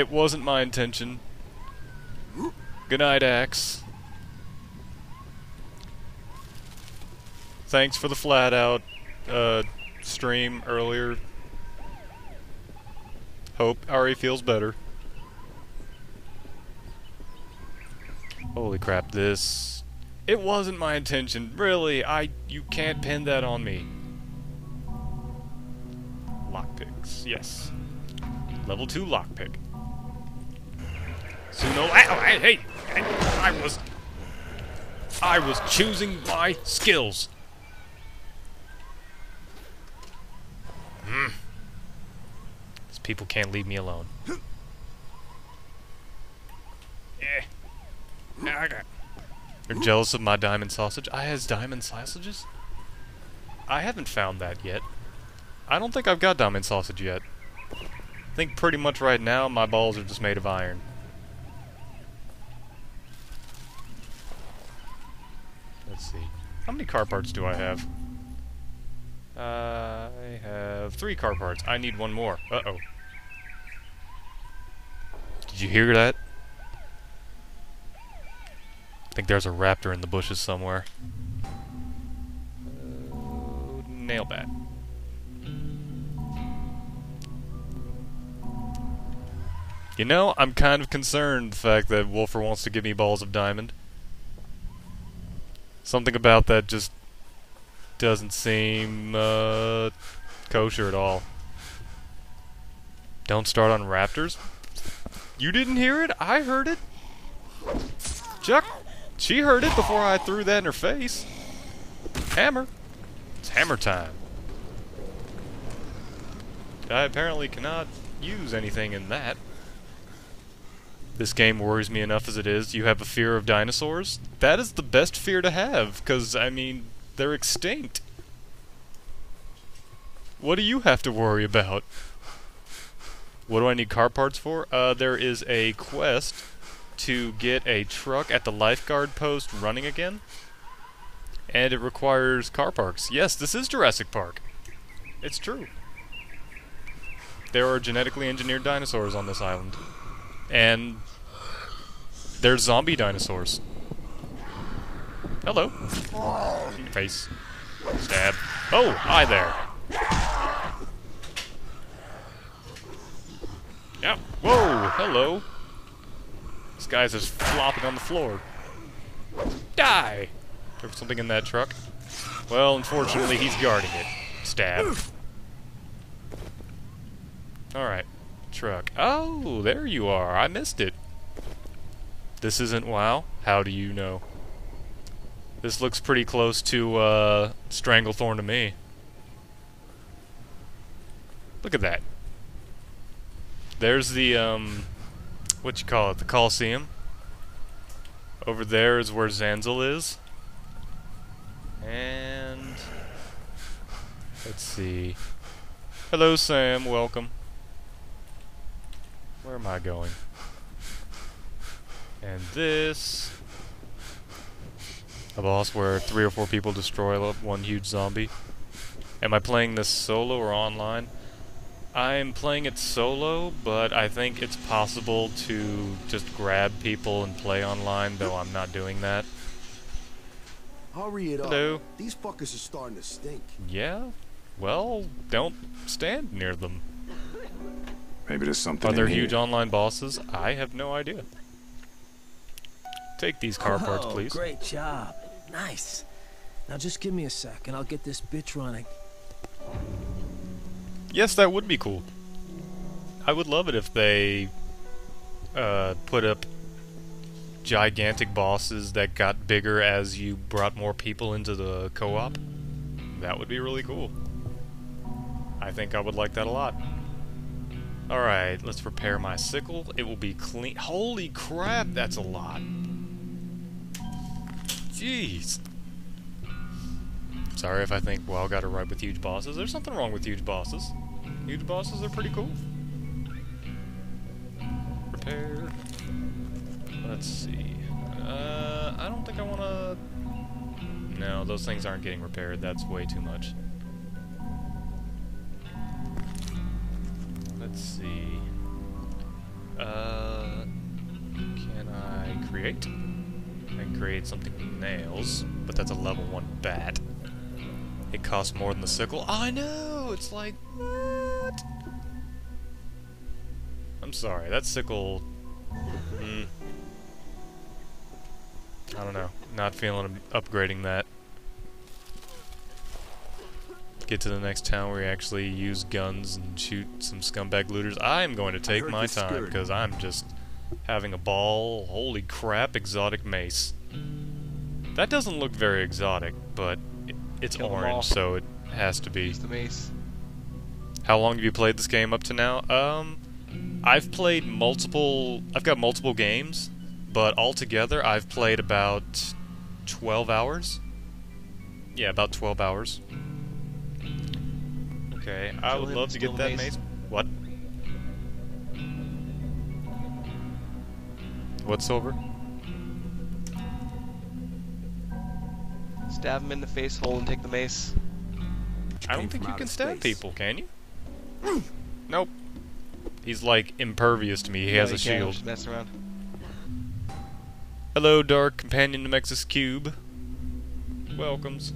It wasn't my intention. Good night, Axe. Thanks for the flat out uh, stream earlier. Hope Ari feels better. Holy crap, this... It wasn't my intention. Really, I... You can't pin that on me. Lockpicks, yes. Level 2 lockpick. Suno... Ow, hey, hey! I, I was... I was choosing my skills. Hmm. These people can't leave me alone. Eh. I got... You're jealous of my diamond sausage? I has diamond sausages? I haven't found that yet. I don't think I've got diamond sausage yet. I think pretty much right now my balls are just made of iron. Let's see. How many car parts do I have? Uh, I have three car parts. I need one more. Uh-oh. Did you hear that? I think there's a raptor in the bushes somewhere. Uh, nail bat. You know, I'm kind of concerned the fact that Wolfer wants to give me balls of diamond. Something about that just doesn't seem uh, kosher at all. Don't start on raptors? You didn't hear it? I heard it. Chuck, she heard it before I threw that in her face. Hammer. It's hammer time. I apparently cannot use anything in that. This game worries me enough as it is. You have a fear of dinosaurs? That is the best fear to have, because, I mean, they're extinct. What do you have to worry about? What do I need car parts for? Uh, there is a quest to get a truck at the lifeguard post running again. And it requires car parks. Yes, this is Jurassic Park. It's true. There are genetically engineered dinosaurs on this island. And there's zombie dinosaurs. Hello. Face. Stab. Oh, hi there. Yeah. Whoa, hello. This guy's just flopping on the floor. Die! There's something in that truck. Well, unfortunately, he's guarding it. Stab. Alright. Truck. Oh, there you are. I missed it. This isn't WoW? How do you know? This looks pretty close to, uh, Stranglethorn to me. Look at that. There's the, um, what you call it, the Coliseum. Over there is where Zanzil is. And, let's see. Hello, Sam. Welcome. Where am I going? And this... A boss where three or four people destroy one huge zombie. Am I playing this solo or online? I'm playing it solo, but I think it's possible to just grab people and play online, though I'm not doing that. Hurry it Hello. up. These fuckers are starting to stink. Yeah? Well, don't stand near them. Maybe there's something Are there in huge here. online bosses? I have no idea. Take these car parts, Oh, please. Great job. Nice. Now just give me a sec and I'll get this bitch running. Yes, that would be cool. I would love it if they uh, put up gigantic bosses that got bigger as you brought more people into the co-op. That would be really cool. I think I would like that a lot. Alright, let's repair my sickle. It will be clean. Holy crap, that's a lot. Jeez. Sorry if I think, well, gotta ride with huge bosses. There's something wrong with huge bosses. Huge bosses are pretty cool. Repair. Let's see. Uh, I don't think I want to... No, those things aren't getting repaired. That's way too much. Let's see. Uh, can I create? I create something with nails, but that's a level 1 bat. It costs more than the sickle. I know! It's like, what? I'm sorry, that sickle... Mm, I don't know. Not feeling upgrading that. Get to the next town where you actually use guns and shoot some scumbag looters. I'm going to take my time because I'm just having a ball. Holy crap, exotic mace. That doesn't look very exotic, but i- it's Kill 'em all. orange, so it has to be. Use the mace. How long have you played this game up to now? Um, I've played multiple. I've got multiple games, but altogether I've played about 12 hours. Yeah, about 12 hours. Okay, I would love to get that mace. mace. What? What silver? Stab him in the face hole and take the mace. I don't think you can stab space. people, can you? Nope. He's like impervious to me. He Yeah, has a you can, shield. Mess around. Hello, Dark Companion Nemexis Cube. Welcomes.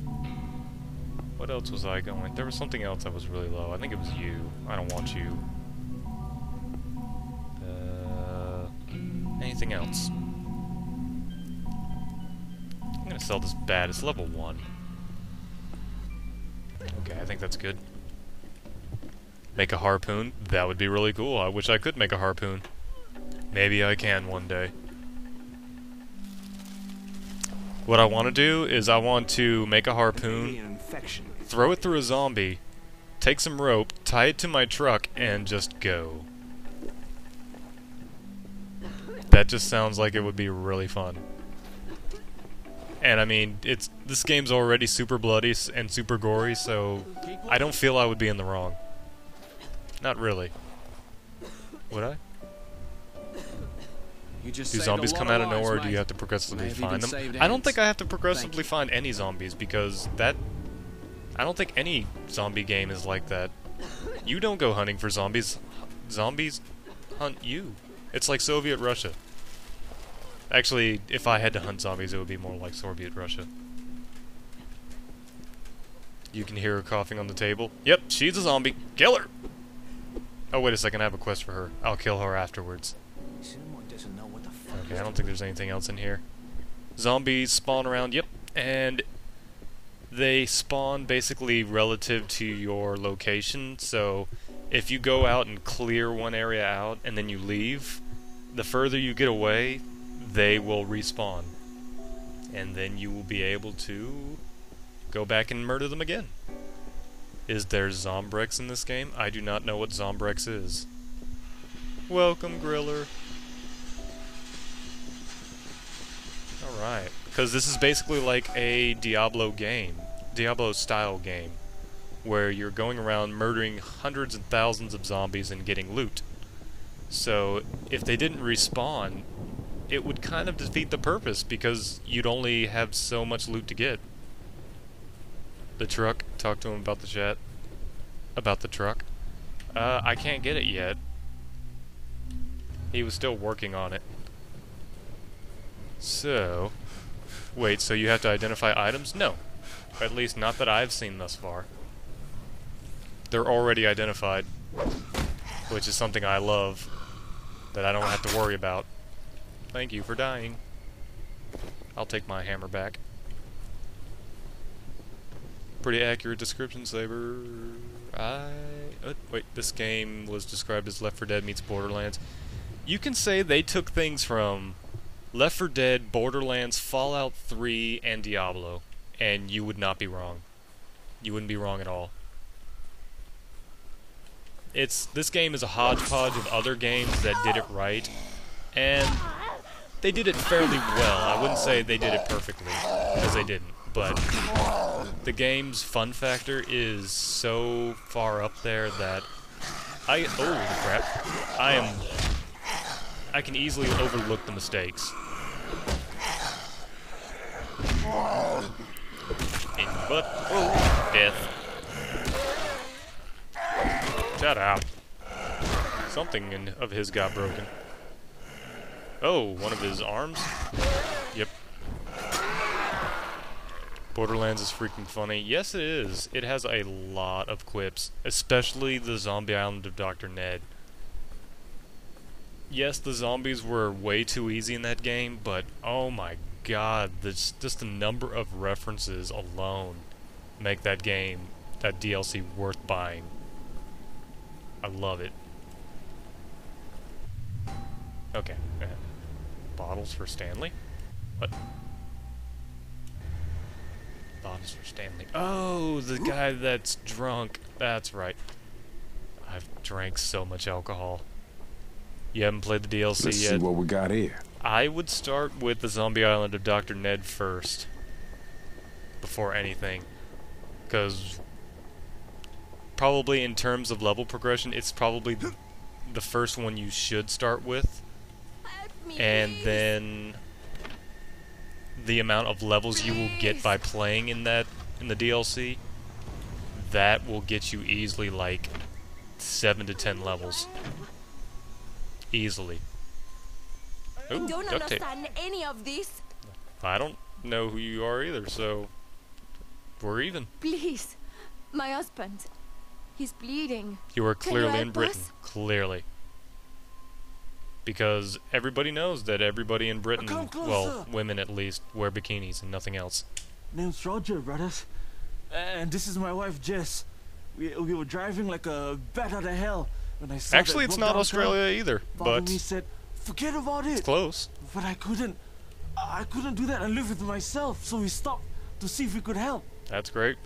What else was I going? There was something else that was really low. I think it was you. I don't want you. Uh, anything else? I'm gonna sell this bat. It's level 1. Okay, I think that's good. Make a harpoon? That would be really cool. I wish I could make a harpoon. Maybe I can one day. What I want to do is I want to make a harpoon. Throw it through a zombie, take some rope, tie it to my truck, and just go. That just sounds like it would be really fun. And I mean, it's this game's already super bloody and super gory, so I don't feel I would be in the wrong. Not really. Would I? You just Do zombies come out of nowhere, or do you have to progressively May have find them? I don't think. I have to progressively find any zombies because that. I don't think any zombie game is like that. You don't go hunting for zombies. Zombies hunt you. It's like Soviet Russia. Actually, if I had to hunt zombies, it would be more like Soviet Russia. You can hear her coughing on the table. Yep, she's a zombie. Kill her! Oh, wait a second, I have a quest for her. I'll kill her afterwards. Okay, I don't think there's anything else in here. Zombies spawn around, yep, and they spawn basically relative to your location. So if you go out and clear one area out and then you leave, the further you get away, they will respawn. And then you will be able to go back and murder them again. Is there Zombrex in this game? I do not know what Zombrex is. Welcome, Griller. Alright. Because this is basically like a Diablo game. Diablo style game. Where you're going around murdering hundreds and thousands of zombies and getting loot. So, if they didn't respawn, it would kind of defeat the purpose because you'd only have so much loot to get. The truck, talk to him about the chat. About the truck. Uh, I can't get it yet. He was still working on it. So, wait, so you have to identify items? No. At least not that I've seen thus far. They're already identified, which is something I love, that I don't have to worry about. Thank you for dying. I'll take my hammer back. Pretty accurate description, Saber. I... Uh, wait, this game was described as Left 4 Dead meets Borderlands. You can say they took things from Left 4 Dead, Borderlands, Fallout 3, and Diablo, and you would not be wrong. You wouldn't be wrong at all. It's this game is a hodgepodge of other games that did it right, and they did it fairly well. I wouldn't say they did it perfectly, because they didn't, but the game's fun factor is so far up there that I oh crap. I am I can easily overlook the mistakes. In butt oh, death. Shut up. Something in, of his got broken. Oh, one of his arms? Yep. Borderlands is freaking funny. Yes, it is. It has a lot of quips, especially the Zombie Island of Dr. Ned. Yes, the zombies were way too easy in that game, but oh my god, this, just the number of references alone make that game, that DLC, worth buying. I love it. Okay. bottles for Stanley? What? Bottles for Stanley. Oh, the guy that's drunk. That's right. I've drank so much alcohol. You haven't played the DLC Let's see yet? what we got here. I would start with the Zombie Island of Dr. Ned first. Before anything. Because probably in terms of level progression, it's probably th- the first one you should start with. And then the amount of levels you will get by playing in that in the DLC, that will get you easily like seven to ten levels. Easily. I Ooh, don't duct tape. understand any of this. I don't know who you are either, so we're even. Please, my husband. He's bleeding. You are Can you clearly in Britain. us? Clearly. Because everybody knows that everybody in Britain, well, women at least, wear bikinis and nothing else. Name's Roger, brothers. And this is my wife, Jess. We, we were driving like a bat out of hell when I saw Actually, it's not down. Australia either, but me said, forget about it." it's close. But I couldn't. I couldn't do that and live with myself. So we stopped to see if we could help. That's great.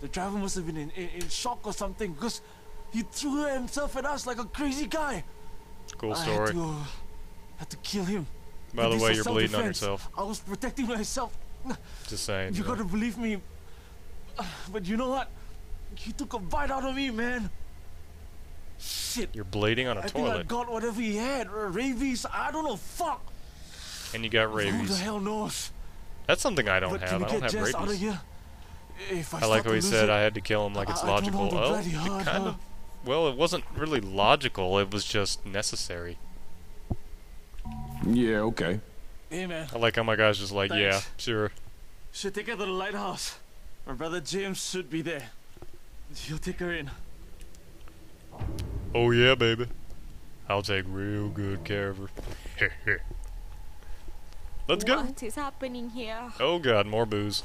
The driver must have been in, in, in shock or something because he threw himself at us like a crazy guy. Cool I had story. to, uh, had to kill him. By But the way, you're bleeding on yourself. I was protecting myself. Just saying. You know. gotta believe me. But you know what? He took a bite out of me, man. Shit. You're bleeding on a I think I toilet, got whatever he had. Or rabies. I don't know. Fuck. and you got rabies. Who the hell knows? That's something I don't but have. I don't have Jess out of rabies. here? If I, I like start how he said it, I had to kill him like it's I- I don't know logical. Oh, bloody it kind huh? of. Well, it wasn't really logical. It was just necessary. Yeah, okay. Hey, man. I like how my guy's just like, yeah, Thanks. sure. Should take her to the lighthouse. My brother James should be there. He'll take her in. Oh yeah, baby. I'll take real good care of her. Let's go. What is happening here? Oh god, more booze.